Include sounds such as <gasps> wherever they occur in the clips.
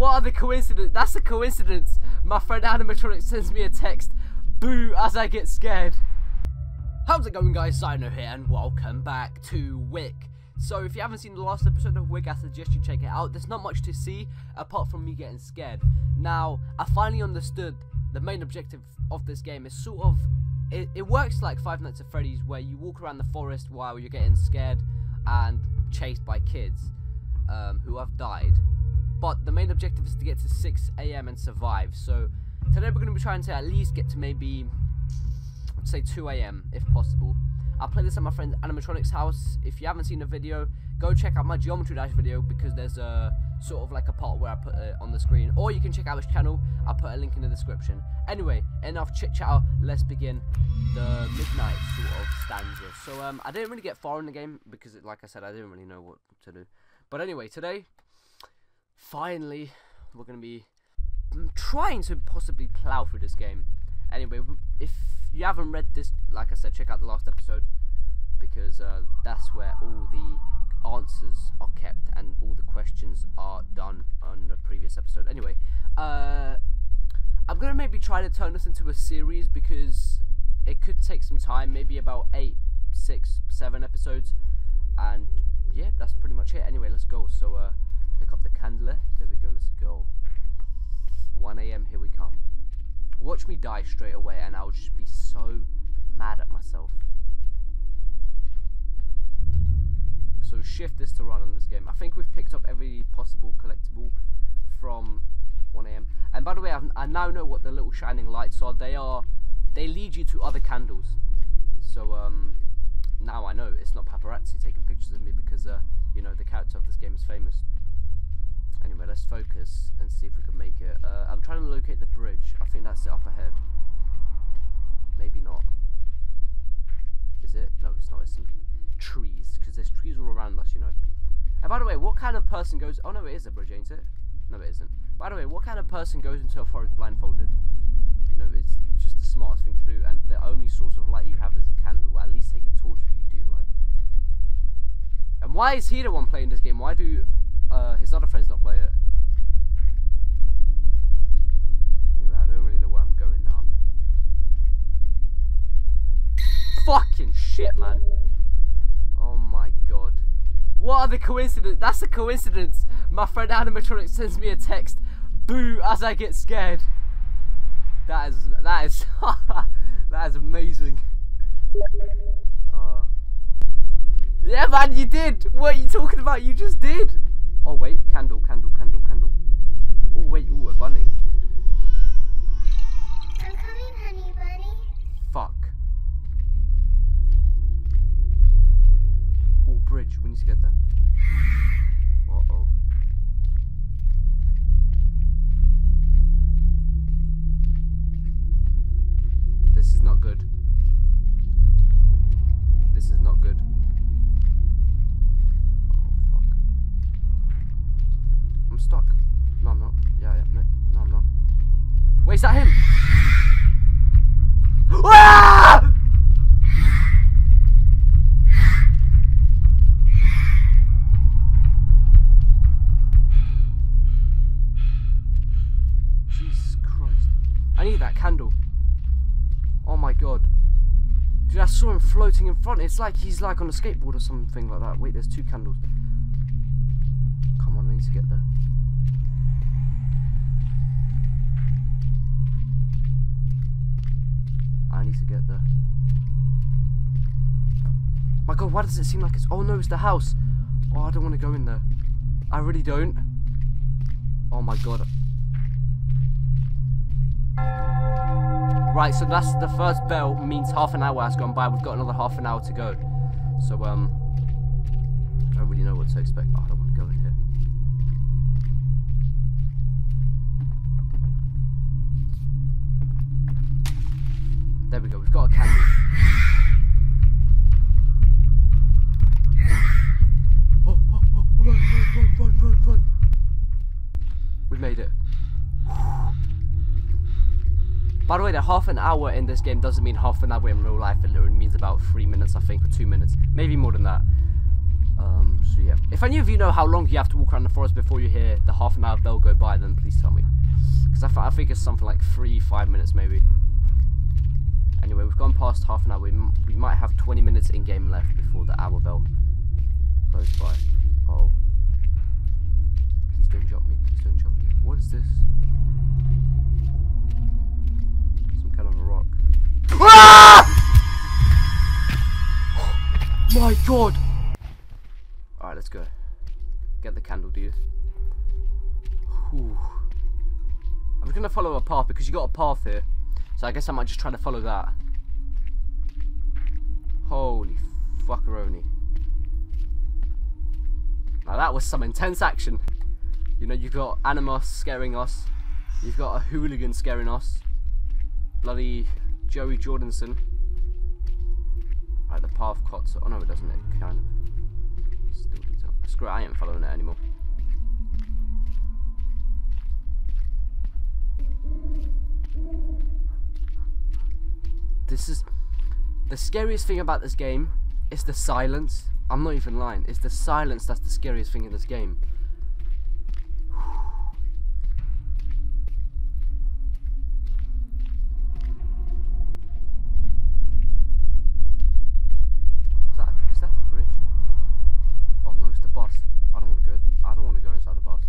What are the coincidence? That's a coincidence. My friend Animatronic sends me a text. Boo as I get scared. How's it going guys? Zyno here and welcome back to Wick. So if you haven't seen the last episode of Wick, I suggest you check it out. There's not much to see apart from me getting scared. Now, I finally understood the main objective of this game is sort of it, it works like Five Nights at Freddy's where you walk around the forest while you're getting scared and chased by kids um, who have died. But the main objective is to get to 6 a.m. and survive. So today we're going to be trying to at least get to maybe, say 2 a.m. if possible. I play this at my friend AnimaTronix house. If you haven't seen the video, go check out my Geometry Dash video because there's a sort of like a part where I put it on the screen. Or you can check out his channel. I'll put a link in the description. Anyway, enough chit chat. Let's begin the midnight sort of stanza. So um, I didn't really get far in the game because, it, like I said, I didn't really know what to do. But anyway, today, finally, we're gonna be trying to possibly plow through this game. Anyway, if you haven't read this, like I said, check out the last episode because uh, that's where all the answers are kept and all the questions are done on the previous episode. Anyway, uh, I'm gonna maybe try to turn this into a series because it could take some time, maybe about eight, six, seven episodes, and yeah, that's pretty much it. Anyway, let's go. So uh, pick up the candle. There we go. Let's go. 1 a.m. Here we come. Watch me die straight away, and I'll just be so mad at myself. So shift this to run on this game. I think we've picked up every possible collectible from 1 a.m. And by the way, I've, i now know what the little shining lights are. They are, they lead you to other candles. So um, now I know it's not paparazzi taking pictures of me because uh, you know the character of this game is famous. Focus and see if we can make it. Uh, I'm trying to locate the bridge. I think that's it up ahead. Maybe not. Is it? No, it's not. It's some trees because there's trees all around us, you know. And by the way, what kind of person goes? Oh no, it is a bridge, ain't it? No, it isn't. By the way, what kind of person goes into a forest blindfolded? You know, it's just the smartest thing to do, and the only source of light you have is a candle. At least take a torch with you, dude. Like, and why is he the one playing this game? Why do uh, his other friends not play it? Anyway, I don't really know where I'm going now. Fucking shit, man. Oh my god. What are the coincidence? That's a coincidence. My friend Animatronic sends me a text. Boo as I get scared. That is that is <laughs> that is amazing. Uh, yeah, man, you did. What are you talking about? You just did. Oh wait, candle, candle, candle, candle. Oh wait, ooh, a bunny. Bridge. We need to get there. Uh oh. This is not good. This is not good. Oh fuck. I'm stuck. No, I'm not. Yeah, yeah. No, no I'm not. Wait, is that him? <gasps> Ah! Front. It's like he's like on a skateboard or something like that. Wait, there's two candles. Come on, I need to get there. I need to get there. My god, why does it seem like it's... Oh no, it's the house. Oh, I don't want to go in there. I really don't. Oh my god. Right, so that's the first bell means half an hour has gone by. We've got another half an hour to go. So, um, I don't really know what to expect. Oh, I don't want to go in here. There we go. We've got a candle. By the way, the half an hour in this game doesn't mean half an hour in real life. It literally means about three minutes, I think, or two minutes. Maybe more than that. Um, so yeah. If any of you know how long you have to walk around the forest before you hear the half an hour bell go by, then please tell me. Because I, th I think it's something like three, five minutes maybe. Anyway, we've gone past half an hour. We, we might have 20 minutes in game left before the hour bell goes by. Uh oh. Please don't jump me. Please don't jump me. What is this? Ah! My god! Alright, let's go. Get the candle, dude. Whew. I'm just gonna follow a path because you got a path here. So I guess I might just try to follow that. Holy fuckeroni. Now that was some intense action. You know, you've got Animus scaring us. You've got a hooligan scaring us. Bloody Joey Jordanson. Right, the path cuts. Oh no, it doesn't. It kind of. Still up. Screw it, I ain't following it anymore. This is the scariest thing about this game is the silence. I'm not even lying. It's the silence that's the scariest thing in this game. Is that is that the bridge? Oh no, it's the bus. I don't want to go. I don't want to go inside the bus.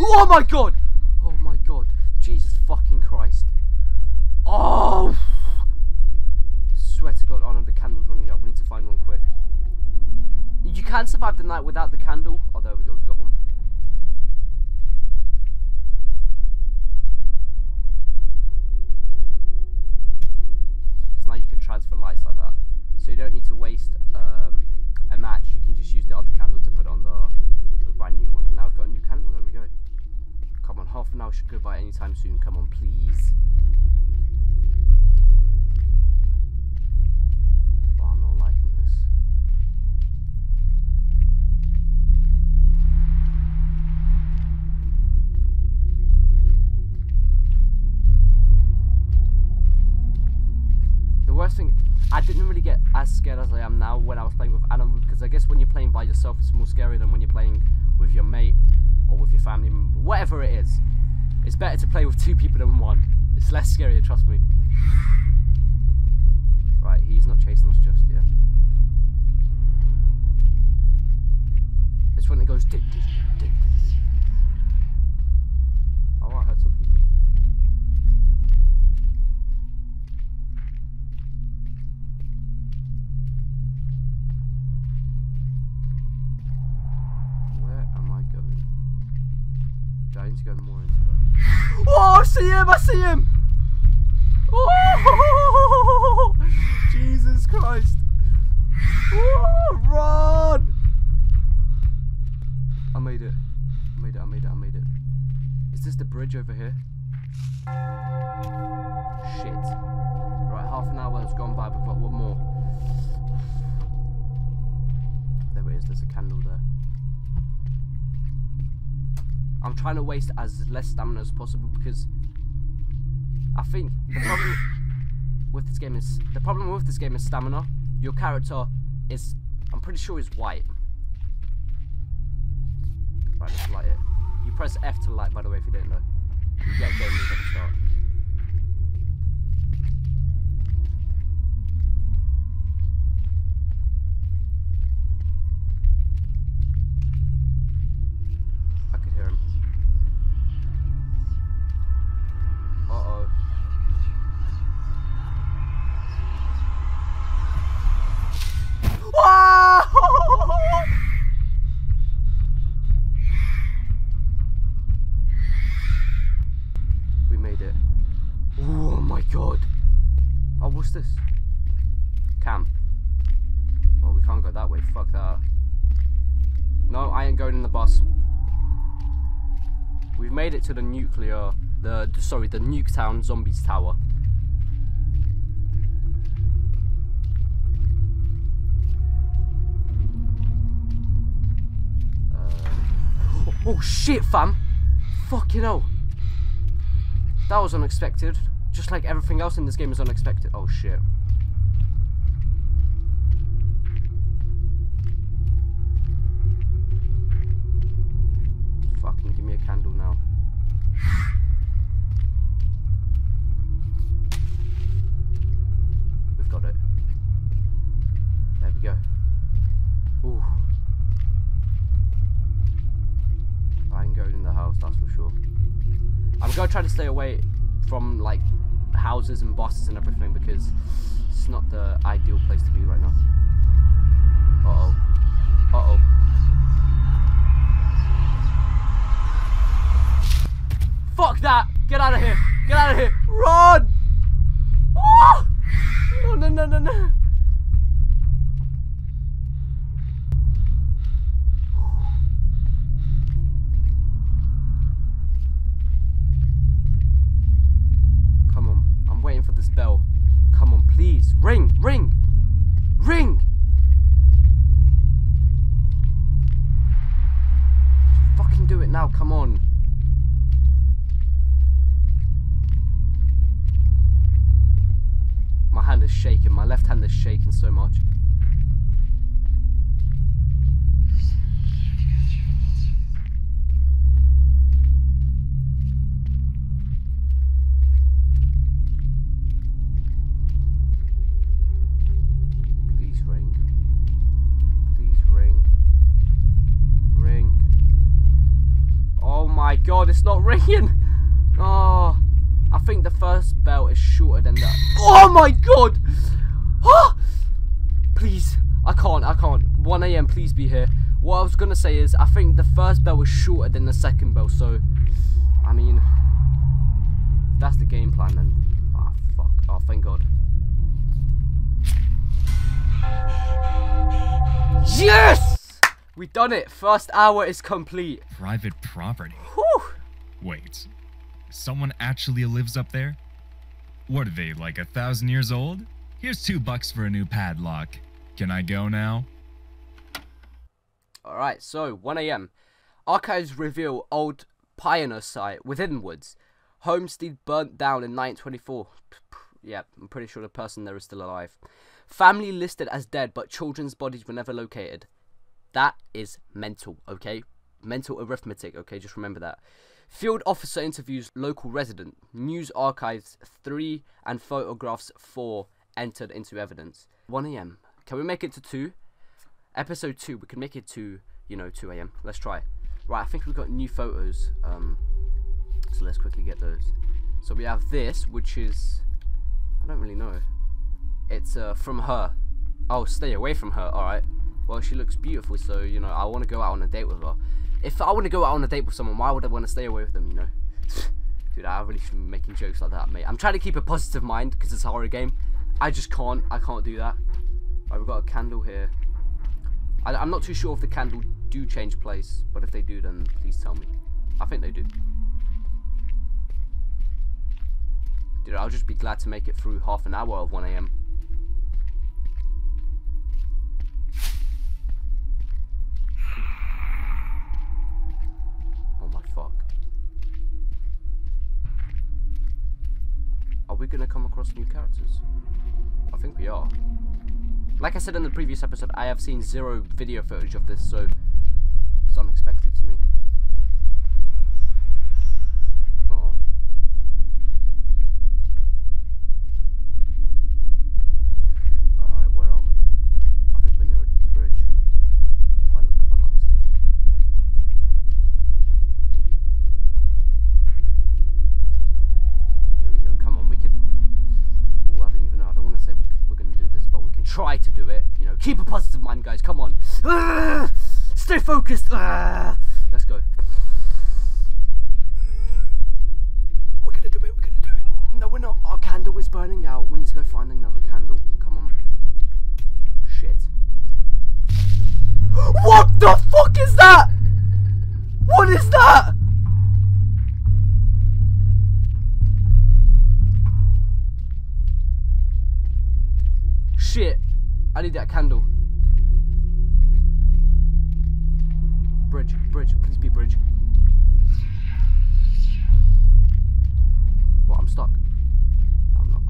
Oh my god! Oh my god. Jesus fucking Christ. Oh! Swear to god, oh the candle's running out. We need to find one quick. You can survive the night without the candle. Worst thing, I didn't really get as scared as I am now when I was playing with Adam because I guess when you're playing by yourself, it's more scary than when you're playing with your mate or with your family whatever it is. It's better to play with two people than one. It's less scary, trust me. Right, he's not chasing us just yet. It's when it goes. Dit, dit, dit, Go more into? Oh, I see him! I see him! Oh, Jesus Christ! Oh, run! I made it. I made it. I made it. I made it. Is this the bridge over here? Shit. Right, half an hour has gone by. We've got one more. There it is. There's a candle there. I'm trying to waste as less stamina as possible because I think the problem with this game is the problem with this game is stamina. Your character is I'm pretty sure is white. Right, let's light it. You press F to light by the way if you didn't know. Start. It. Oh my god. Oh, what's this? Camp. Well, we can't go that way. Fuck that. No, I ain't going in the bus. We've made it to the nuclear, the, the sorry, the Nuketown Zombies Tower. Uh, oh, <laughs> oh shit, fam! Fucking hell. That was unexpected. Just like everything else in this game is unexpected. Oh shit. Stay away from like houses and bosses and everything because it's not the ideal place to be right now. Uh oh. Uh oh. Fuck that! Get out of here! Get out of here! Run! Oh! No, no, no, no, no. God, it's not ringing! Oh, I think the first bell is shorter than that. Oh my god! Oh! Please, I can't, I can't. 1am, please be here. What I was gonna say is, I think the first bell was shorter than the second bell, so, I mean, that's the game plan then. Ah, fuck. Oh, thank god. Yes! We done it. First hour is complete. Private property. Whew. Wait, someone actually lives up there? What are they, like a thousand years old? Here's two bucks for a new padlock. Can I go now? Alright, so 1am. Archives reveal old pioneer site within woods. Homestead burnt down in 1924. Yeah, I'm pretty sure the person there is still alive. Family listed as dead, but children's bodies were never located. That is mental, okay? Mental arithmetic, okay? Just remember that. Field officer interviews local resident. News archives 3 and photographs 4 entered into evidence. 1am. Can we make it to 2? Episode 2, we can make it to, you know, 2am. Let's try. Right, I think we've got new photos. Um, so let's quickly get those. So we have this, which is... I don't really know. It's uh, from her. Oh, stay away from her. Alright. Well, she looks beautiful, so, you know, I want to go out on a date with her. If I want to go out on a date with someone, why would I want to stay away with them, you know? <laughs> Dude, I really shouldn't be making jokes like that, mate. I'm trying to keep a positive mind because it's a horror game. I just can't. I can't do that. Right, we've got a candle here. I, I'm not too sure if the candle do change place, but if they do, then please tell me. I think they do. Dude, I'll just be glad to make it through half an hour of 1am. Gonna come across new characters? I think we are. Like I said in the previous episode, I have seen zero video footage of this, so it's unexpected to me. Uh oh. Alright, where are we? I think we're near the bridge. If I'm if I'm not mistaken. There we go. Come on, we could. Oh, I don't even know. I don't want to say we, we're going to do this, but we can try to do it. You know, keep a positive mind, guys. Come on. Ah! Stay focused. Ah! Let's go. We're to do it. We're to do it. No, we're not. Our candle is burning out. We need to go find another candle. Come on. Shit. What the fuck is that? What is that? need that candle. Bridge, bridge, please be bridge. What, I'm stuck? No, I'm not.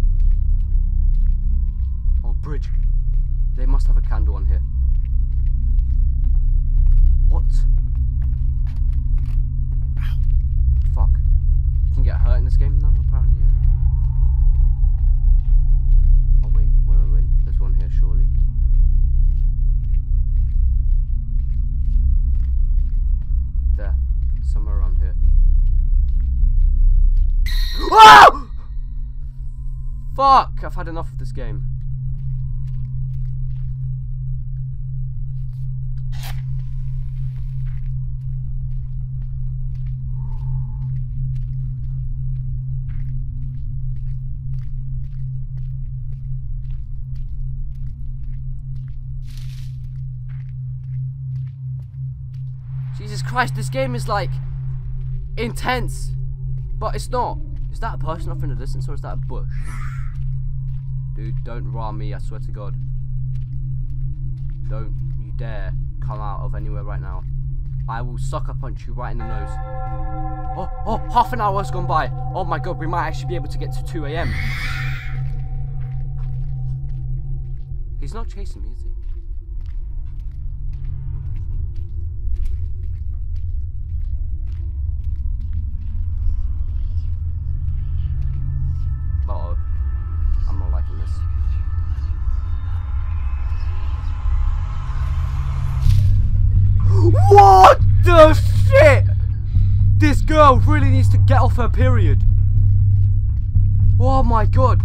Oh, bridge. They must have a candle on here. What? I've had enough of this game. Jesus Christ, this game is like intense, but it's not. Is that a person off in the distance or is that a bush? Dude, don't ram me, I swear to God. Don't you dare come out of anywhere right now. I will sucker punch you right in the nose. Oh, oh, half an hour has gone by. Oh my God, we might actually be able to get to 2 a.m. He's not chasing me, is he? Girl really needs to get off her period. Oh my god.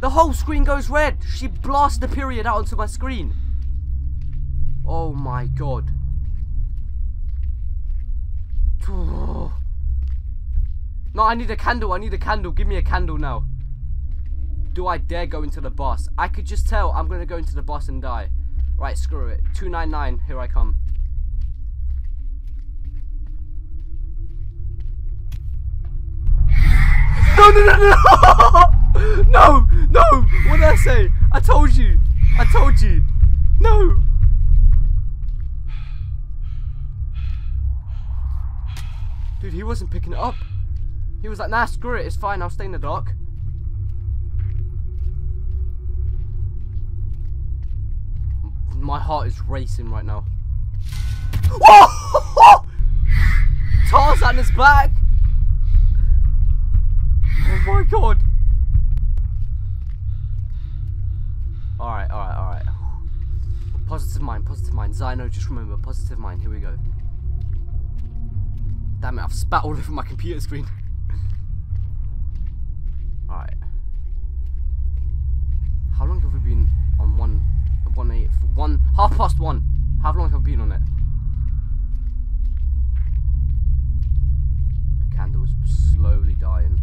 The whole screen goes red. She blasts the period out onto my screen. Oh my god. <sighs> No, I need a candle. I need a candle. Give me a candle now. Do I dare go into the boss? I could just tell I'm going to go into the boss and die. Right, screw it. 299, here I come. No, no, no, no! <laughs> No, no! What did I say? I told you! I told you! No! Dude, he wasn't picking it up. He was like, nah, screw it, it's fine, I'll stay in the dark. My heart is racing right now. Whoa! <laughs> Tarzan is back! Oh my god! Alright, alright, alright. Positive mind, positive mind. Zyno, just remember, positive mind. Here we go. Damn it, I've spat all <laughs> over my computer screen. Alright. How long have we been on one, one eight, one, half past one? How long have we been on it? The candle is slowly dying.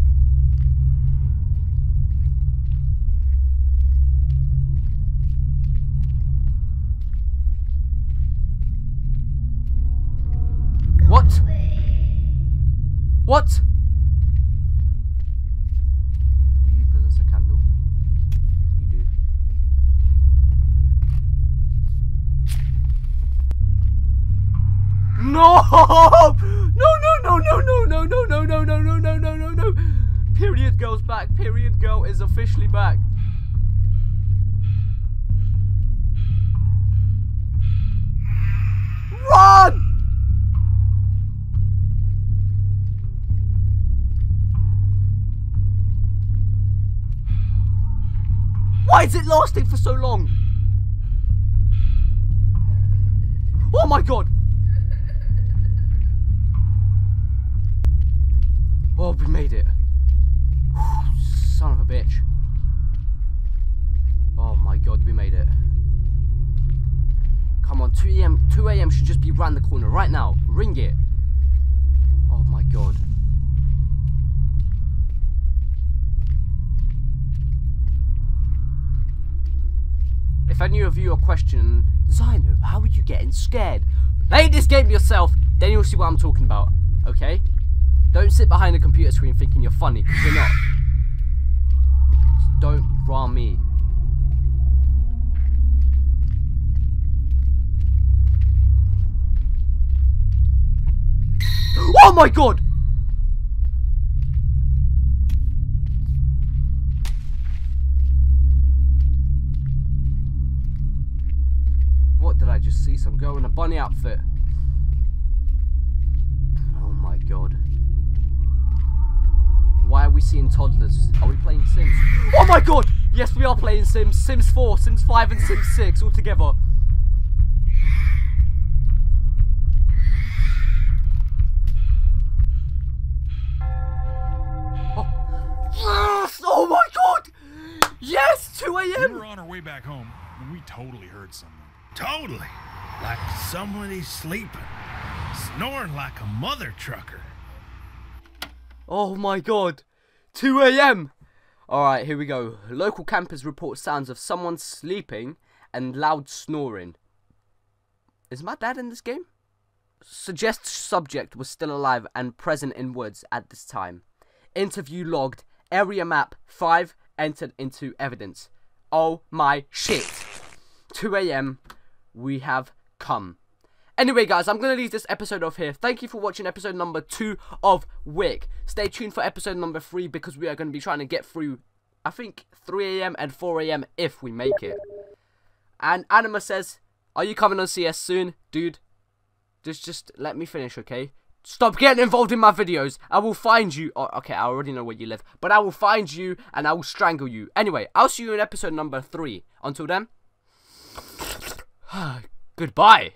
What? Why is it lasting for so long? Oh my god! Oh, we made it. Son of a bitch. Oh my god, we made it. Come on, 2 a.m. 2 a.m. should just be round the corner right now. Ring it. Any of you are questioning, Zyno, how are you getting scared? Play this game yourself, then you'll see what I'm talking about. Okay? Don't sit behind a computer screen thinking you're funny, because you're not. Don't ram me. Oh my god! Some girl in a bunny outfit. Oh my god. Why are we seeing toddlers? Are we playing Sims? Oh my god! Yes, we are playing Sims. Sims 4, Sims 5, and Sims 6 all together. Oh. <gasps> Oh my god! Yes! 2 a.m. We were on our way back home when we totally heard something. Totally. Like somebody sleeping. Snoring like a mother trucker. Oh my god. 2 a.m. Alright, here we go. Local campers report sounds of someone sleeping and loud snoring. Is my dad in this game? Suggest subject was still alive and present in woods at this time. Interview logged. Area map 5 entered into evidence. Oh my shit. 2 a.m. We have come. Anyway, guys, I'm going to leave this episode off here. Thank you for watching episode number two of Wick. Stay tuned for episode number three because we are going to be trying to get through, I think, 3 a.m. and 4 a.m. if we make it. And Anima says, Are you coming on CS soon, dude? Just, just let me finish, okay? Stop getting involved in my videos. I will find you. Oh, okay, I already know where you live. But I will find you and I will strangle you. Anyway, I'll see you in episode number three. Until then, <sighs> goodbye.